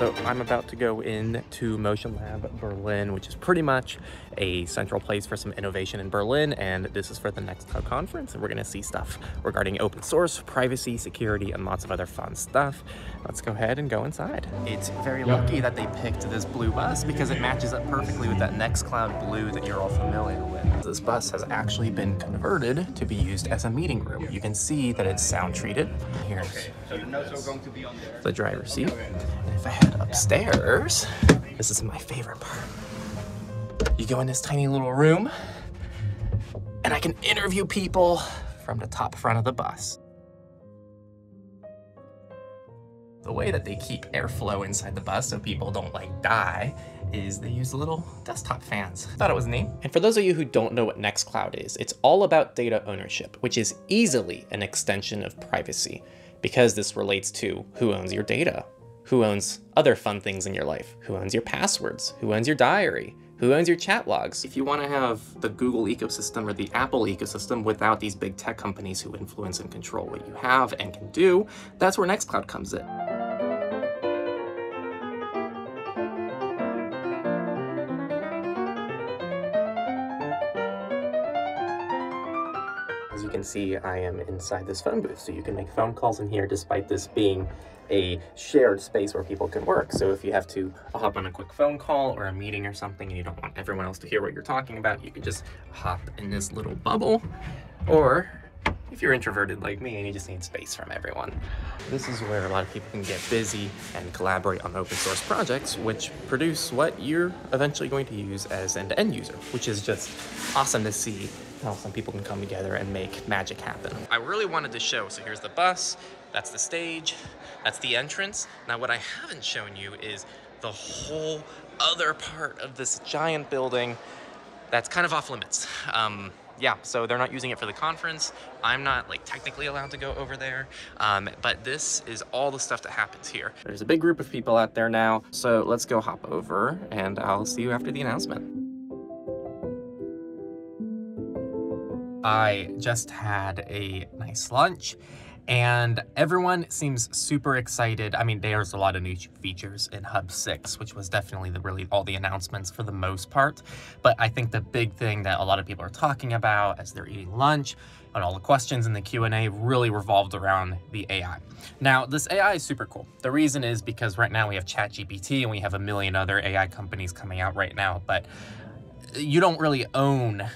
So I'm about to go into Motion Lab Berlin, which is pretty much a central place for some innovation in Berlin. And this is for the Nextcloud conference. And we're gonna see stuff regarding open source, privacy, security, and lots of other fun stuff. Let's go ahead and go inside. It's very lucky that they picked this blue bus because it matches up perfectly with that Nextcloud blue that you're all familiar with. This bus has actually been converted to be used as a meeting room. You can see that it's sound treated. Here's the driver's seat. And if I upstairs, this is my favorite part. You go in this tiny little room, and I can interview people from the top front of the bus. The way that they keep airflow inside the bus so people don't like die is they use little desktop fans. Thought it was neat. And for those of you who don't know what Nextcloud is, it's all about data ownership, which is easily an extension of privacy because this relates to who owns your data, who owns other fun things in your life, who owns your passwords, who owns your diary, who owns your chat logs. If you want to have the Google ecosystem or the Apple ecosystem without these big tech companies who influence and control what you have and can do, that's where Nextcloud comes in. As you can see, I am inside this phone booth, so you can make phone calls in here despite this being a shared space where people can work. So if you have to hop on a quick phone call or a meeting or something and you don't want everyone else to hear what you're talking about, you can just hop in this little bubble. Or if you're introverted like me and you just need space from everyone. This is where a lot of people can get busy and collaborate on open source projects, which produce what you're eventually going to use as an end user, which is just awesome to see how some people can come together and make magic happen. I really wanted to show, so here's the bus, that's the stage, that's the entrance. Now what I haven't shown you is the whole other part of this giant building that's kind of off limits. Um, yeah, so they're not using it for the conference. I'm not like technically allowed to go over there, um, but this is all the stuff that happens here. There's a big group of people out there now, so let's go hop over and I'll see you after the announcement. I just had a nice lunch and everyone seems super excited. I mean, there's a lot of new features in Hub 6, which was definitely the really all the announcements for the most part. But I think the big thing that a lot of people are talking about as they're eating lunch and all the questions in the Q&A really revolved around the AI. Now, this AI is super cool. The reason is because right now we have ChatGPT and we have a million other AI companies coming out right now, but uh, you don't really own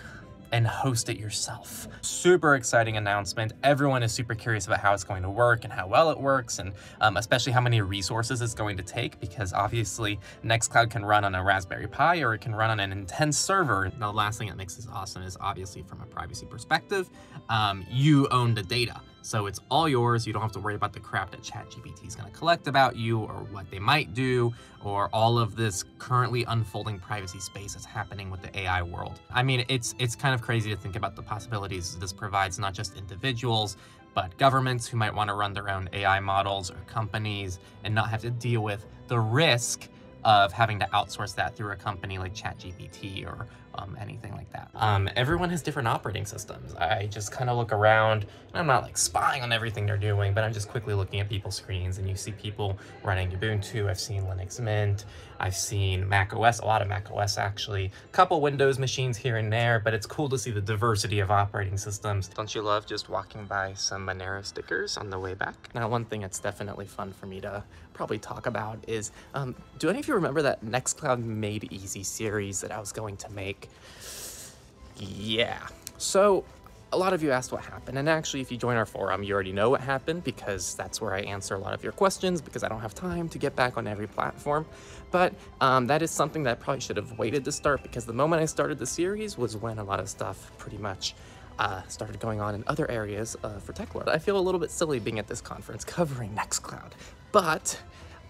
and host it yourself. Super exciting announcement. Everyone is super curious about how it's going to work and how well it works and um, especially how many resources it's going to take because obviously Nextcloud can run on a Raspberry Pi or it can run on an intense server. The last thing that makes this awesome is obviously from a privacy perspective, um, you own the data. So it's all yours. You don't have to worry about the crap that ChatGPT is going to collect about you or what they might do or all of this currently unfolding privacy space that's happening with the AI world. I mean, it's it's kind of crazy to think about the possibilities this provides not just individuals, but governments who might want to run their own AI models or companies and not have to deal with the risk of having to outsource that through a company like ChatGPT or um, anything like that. Um, everyone has different operating systems. I just kind of look around, and I'm not like spying on everything they're doing, but I'm just quickly looking at people's screens, and you see people running Ubuntu. I've seen Linux Mint. I've seen Mac OS, a lot of Mac OS actually, a couple Windows machines here and there, but it's cool to see the diversity of operating systems. Don't you love just walking by some Monero stickers on the way back? Now, one thing that's definitely fun for me to probably talk about is, um, do any of you remember that Nextcloud Made Easy series that I was going to make? Yeah. So a lot of you asked what happened, and actually if you join our forum, you already know what happened because that's where I answer a lot of your questions because I don't have time to get back on every platform. But um, that is something that I probably should have waited to start because the moment I started the series was when a lot of stuff pretty much uh, started going on in other areas uh, for Techlore. I feel a little bit silly being at this conference covering Nextcloud, but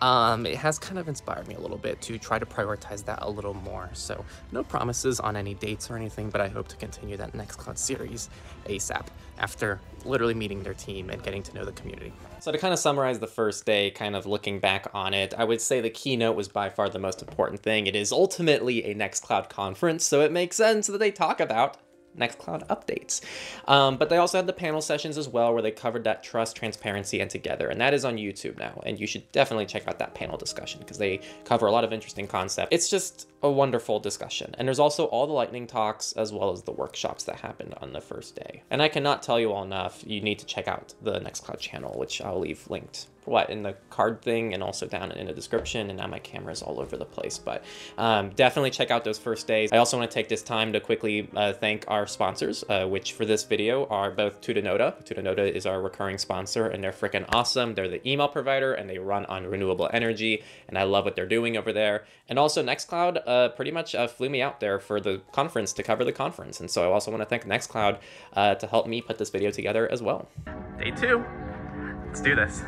um, it has kind of inspired me a little bit to try to prioritize that a little more. So no promises on any dates or anything, but I hope to continue that Nextcloud series ASAP after literally meeting their team and getting to know the community. So to kind of summarize the first day, kind of looking back on it, I would say the keynote was by far the most important thing. It is ultimately a Nextcloud conference, so it makes sense that they talk about Nextcloud updates. Um, but they also had the panel sessions as well, where they covered that trust, transparency, and together. And that is on YouTube now. And you should definitely check out that panel discussion because they cover a lot of interesting concepts. It's just a wonderful discussion. And there's also all the lightning talks as well as the workshops that happened on the first day. And I cannot tell you all enough, you need to check out the Nextcloud channel, which I'll leave linked what in the card thing and also down in the description. And now my camera's all over the place but um, definitely check out those first days. I also want to take this time to quickly uh, thank our sponsors uh, which for this video are both tutanota tutanota is our recurring sponsor and they're freaking awesome. They're the email provider and they run on renewable energy and i love what they're doing over there. And also nextcloud uh, pretty much uh, flew me out there for the conference to cover the conference. And so i also want to thank nextcloud uh, to help me put this video together as well. Day two. Let's do this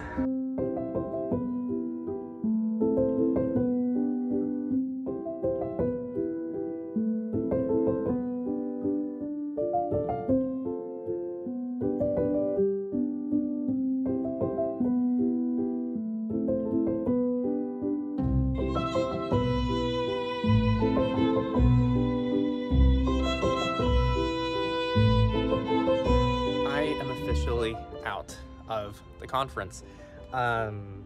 of the conference. Um,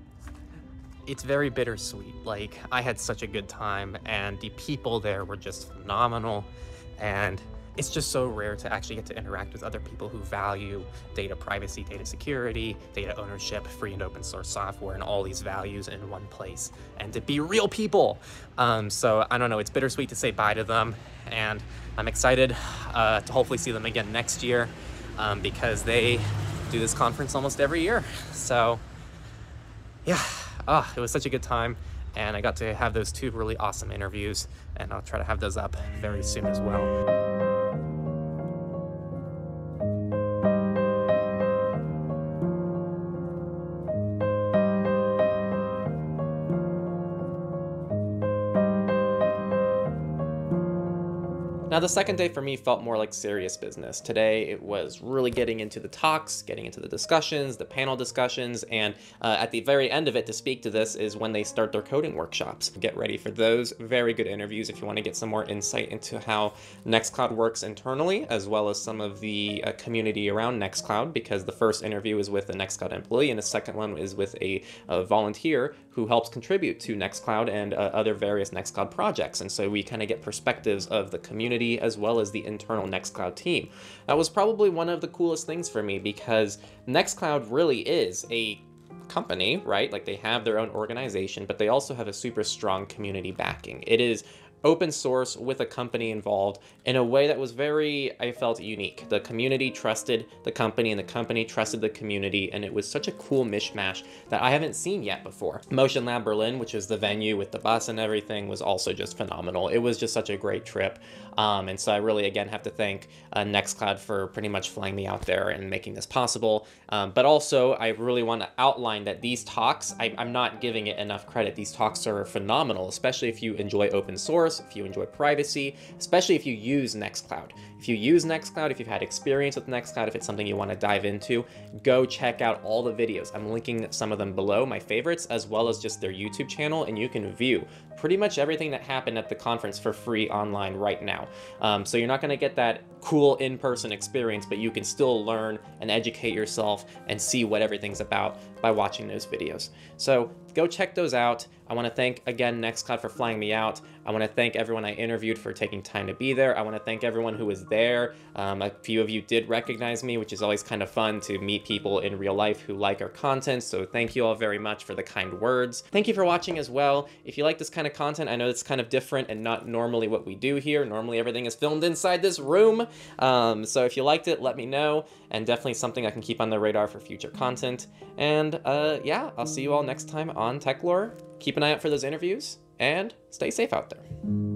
it's very bittersweet. Like, I had such a good time, and the people there were just phenomenal. And it's just so rare to actually get to interact with other people who value data privacy, data security, data ownership, free and open source software, and all these values in one place, and to be real people. Um, so I don't know, it's bittersweet to say bye to them, and I'm excited uh, to hopefully see them again next year um, because they do this conference almost every year. So yeah, oh, it was such a good time. And I got to have those two really awesome interviews and I'll try to have those up very soon as well. Now, the second day for me felt more like serious business. Today, it was really getting into the talks, getting into the discussions, the panel discussions, and uh, at the very end of it, to speak to this, is when they start their coding workshops. Get ready for those. Very good interviews if you want to get some more insight into how Nextcloud works internally, as well as some of the uh, community around Nextcloud, because the first interview is with a Nextcloud employee, and the second one is with a, a volunteer who helps contribute to Nextcloud and uh, other various Nextcloud projects. And so we kind of get perspectives of the community community as well as the internal Nextcloud team. That was probably one of the coolest things for me because Nextcloud really is a company, right? Like they have their own organization, but they also have a super strong community backing. It is open source with a company involved in a way that was very, I felt, unique. The community trusted the company and the company trusted the community, and it was such a cool mishmash that I haven't seen yet before. Motion Lab Berlin, which is the venue with the bus and everything, was also just phenomenal. It was just such a great trip. Um, and so I really, again, have to thank uh, Nextcloud for pretty much flying me out there and making this possible. Um, but also, I really want to outline that these talks, I, I'm not giving it enough credit. These talks are phenomenal, especially if you enjoy open source, if you enjoy privacy, especially if you use Nextcloud. If you use Nextcloud, if you've had experience with Nextcloud, if it's something you want to dive into, go check out all the videos. I'm linking some of them below, my favorites, as well as just their YouTube channel, and you can view pretty much everything that happened at the conference for free online right now. Um, so you're not going to get that cool in-person experience, but you can still learn and educate yourself and see what everything's about by watching those videos. So go check those out. I want to thank again Nextcloud for flying me out. I want to thank everyone I interviewed for taking time to be there. I want to thank everyone who was there. Um, a few of you did recognize me, which is always kind of fun to meet people in real life who like our content. So thank you all very much for the kind words. Thank you for watching as well. If you like this kind of content, I know it's kind of different and not normally what we do here. Normally everything is filmed inside this room. Um, so if you liked it, let me know and definitely something I can keep on the radar for future content. And uh, yeah, I'll see you all next time on TechLore. Keep an eye out for those interviews and stay safe out there.